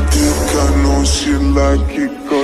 dick, I know she like it. Go